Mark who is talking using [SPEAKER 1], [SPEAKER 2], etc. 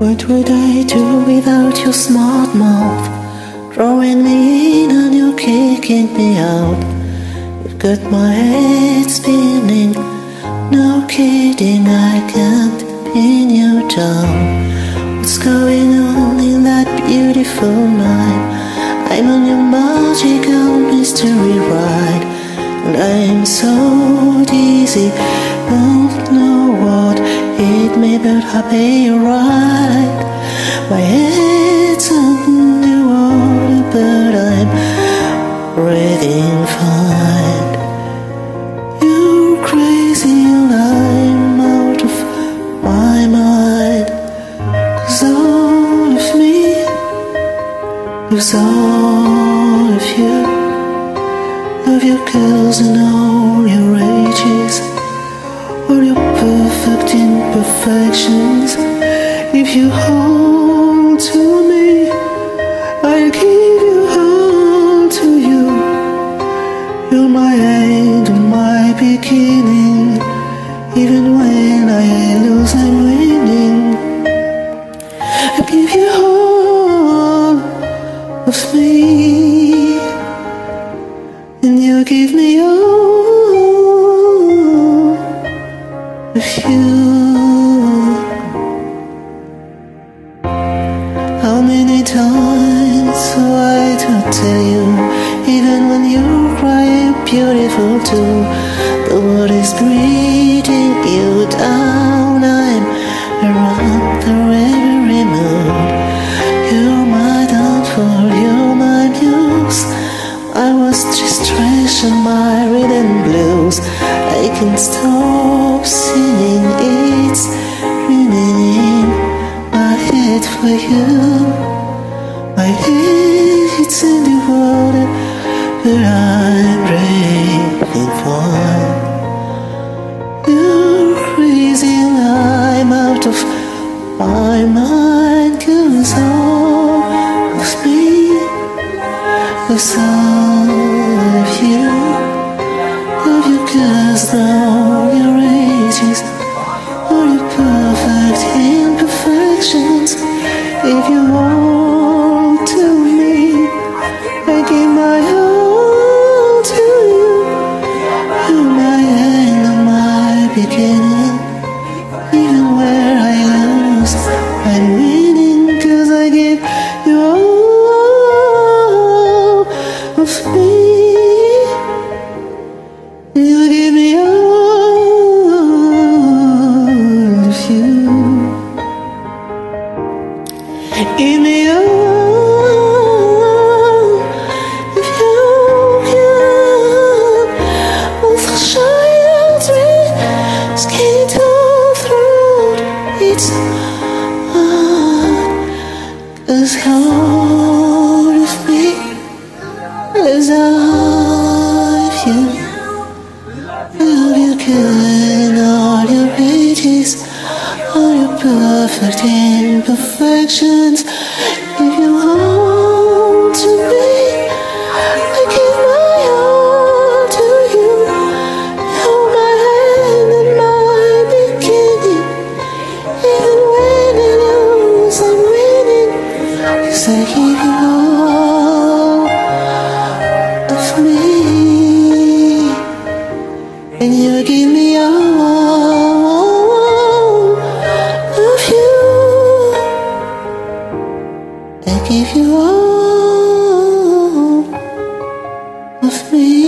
[SPEAKER 1] What would I do without your smart mouth? Drawing me in and you kicking me out. You've got my head spinning. No kidding, I can't pin you down. What's going on in that beautiful mind? I'm on your magical mystery ride, and I'm so dizzy. It may, but I'll be right. My head's underwater, but I'm breathing fine. You're crazy, and I'm out of my mind. Cause all of me is all of you. Love your girls and all You hold to me, I give you all to you. You're my end and my beginning. Even when I lose, I'm winning. I give you all of me, and you give me all of you. You're beautiful too. The world is breathing you down. I'm around through every mood. You're my downfall, you're my muse. I was distressed and my rhythm blues. I can't stop singing. It's ringing in my head for you. My head all of you. Love you cause all your ages, Cause all of me is all of you. Love you good, all your ages, all your perfect imperfections. If you want to be, give you all of me.